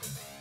Bye.